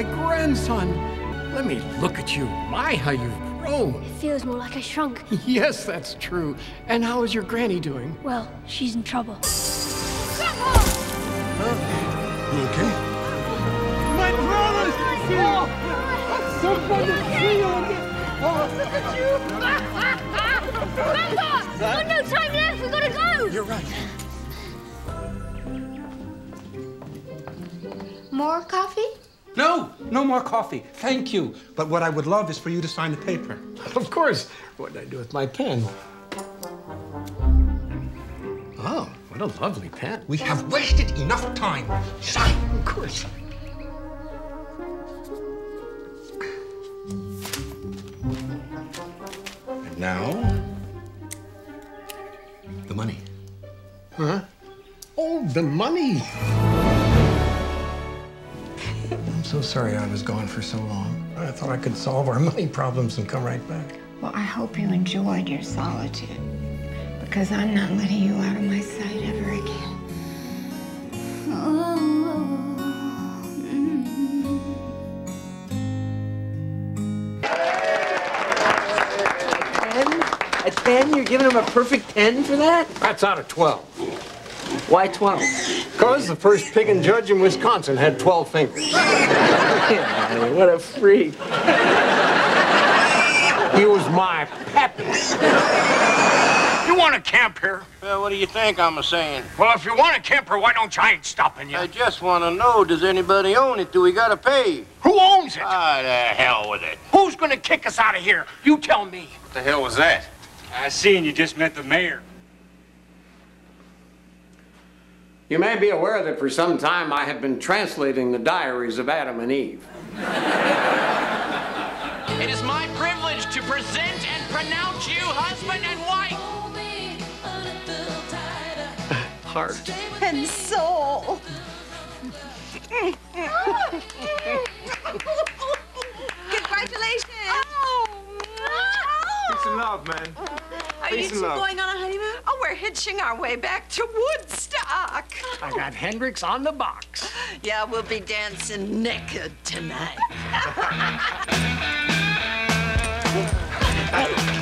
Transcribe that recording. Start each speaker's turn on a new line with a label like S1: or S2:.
S1: grandson. Let me look at you. My, how you've grown.
S2: It feels more like I shrunk.
S1: Yes, that's true. And how is your granny doing?
S2: Well, she's in trouble.
S3: You okay?
S4: My brothers! Oh, so fun to see you again!
S2: Grandpa! We've got no time left. We've got to go.
S3: You're right.
S2: More coffee?
S3: No, no more coffee. Thank you. But what I would love is for you to sign the paper.
S1: Of course. What did I do with my pen? Oh, what a lovely pen.
S3: We have wasted enough time. Sign.
S1: Of course.
S3: And now, the money.
S1: Huh? Oh, the money.
S3: I'm so sorry I was gone for so long. I thought I could solve our money problems and come right back.
S5: Well, I hope you enjoyed your solitude because I'm not letting you out of my sight ever again.
S6: A 10? You're giving him a perfect 10 for that?
S1: That's out of 12.
S6: Why 12?
S1: Because the first pig and judge in Wisconsin had 12 fingers.
S6: Yeah, what a freak.
S1: He was my pappy.
S7: You want to camp here?
S8: Well, what do you think I'm a saying?
S7: Well, if you want to camp here, why don't you? I ain't stopping you.
S8: I just want to know, does anybody own it? Do we got to pay?
S7: Who owns it?
S8: Ah, the hell with it.
S7: Who's going to kick us out of here? You tell me.
S8: What the hell was that?
S7: I seen you just met the mayor.
S1: You may be aware that for some time I have been translating the diaries of Adam and Eve.
S9: It is my privilege to present and pronounce you husband and wife.
S1: Heart.
S5: And soul. Congratulations.
S4: Oh, Peace and love, man.
S5: Are you
S4: Peace and
S5: two
S4: love.
S5: going on a honeymoon? We're hitching our way back to Woodstock.
S1: I got Hendrix on the box.
S5: Yeah, we'll be dancing naked tonight.